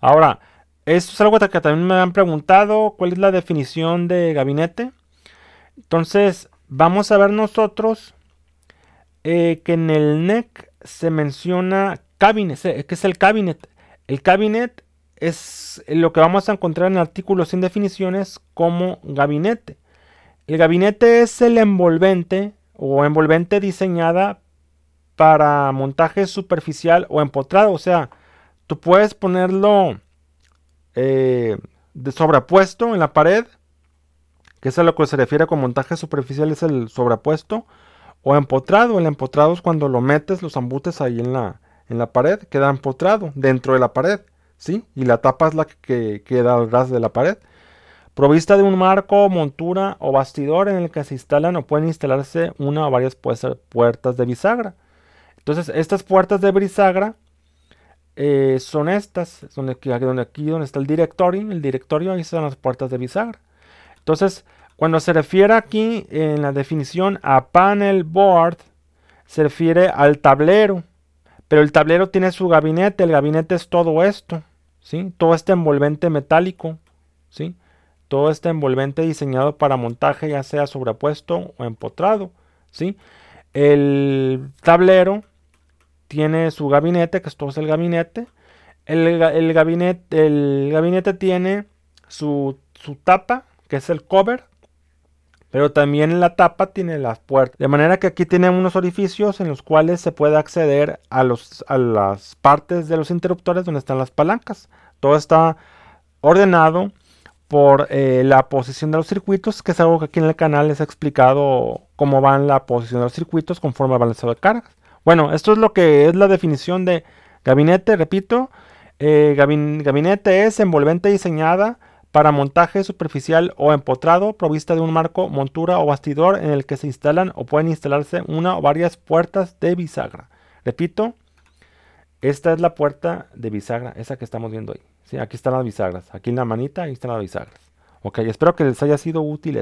Ahora, esto es algo que también me han preguntado, ¿cuál es la definición de gabinete? Entonces, vamos a ver nosotros eh, que en el NEC se menciona cabinet, que es el cabinet. El cabinet es lo que vamos a encontrar en el artículo sin definiciones como gabinete. El gabinete es el envolvente o envolvente diseñada para montaje superficial o empotrado. O sea, tú puedes ponerlo eh, de sobrepuesto en la pared, que es a lo que se refiere con montaje superficial, es el sobrepuesto, o empotrado. El empotrado es cuando lo metes, los embutes ahí en la, en la pared, queda empotrado dentro de la pared, ¿sí? Y la tapa es la que queda al ras de la pared. Provista de un marco, montura o bastidor en el que se instalan o pueden instalarse una o varias puertas de bisagra. Entonces, estas puertas de bisagra eh, son estas, donde, aquí donde está el directorio, el directorio, ahí están las puertas de bisagra. Entonces, cuando se refiere aquí en la definición a panel board, se refiere al tablero, pero el tablero tiene su gabinete, el gabinete es todo esto, ¿sí? Todo este envolvente metálico, ¿sí? Todo este envolvente diseñado para montaje, ya sea sobrepuesto o empotrado, ¿sí? El tablero tiene su gabinete, que esto es el gabinete. El, gabinete, el gabinete tiene su, tapa, que es el cover, pero también la tapa tiene las puertas. De manera que aquí tiene unos orificios en los cuales se puede acceder a, los, a las partes de los interruptores donde están las palancas. Todo está ordenado por eh, la posición de los circuitos, que es algo que aquí en el canal les he explicado cómo van la posición de los circuitos conforme al balanceado de cargas. Bueno, esto es lo que es la definición de gabinete, repito. Eh, gabinete es envolvente diseñada para montaje superficial o empotrado, provista de un marco, montura o bastidor en el que se instalan o pueden instalarse una o varias puertas de bisagra. Repito, esta es la puerta de bisagra, esa que estamos viendo ahí. ¿sí? Aquí están las bisagras, aquí en la manita, ahí están las bisagras. Ok, espero que les haya sido útil